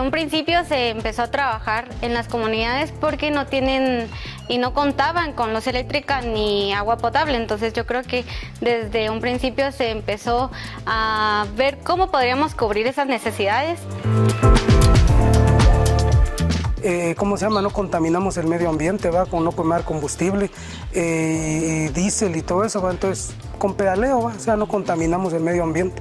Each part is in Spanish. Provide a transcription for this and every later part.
un principio se empezó a trabajar en las comunidades porque no tienen y no contaban con luz eléctrica ni agua potable. Entonces yo creo que desde un principio se empezó a ver cómo podríamos cubrir esas necesidades. Eh, ¿cómo se llama? No contaminamos el medio ambiente, va, con no quemar combustible, eh, diésel y todo eso, va, entonces con pedaleo, va, o sea, no contaminamos el medio ambiente.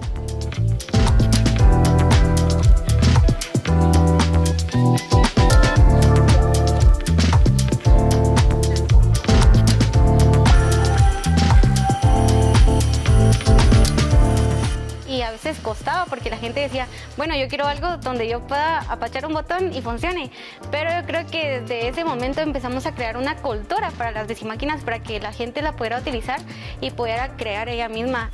Costaba porque la gente decía, bueno, yo quiero algo donde yo pueda apachar un botón y funcione. Pero yo creo que desde ese momento empezamos a crear una cultura para las decimáquinas para que la gente la pudiera utilizar y pudiera crear ella misma.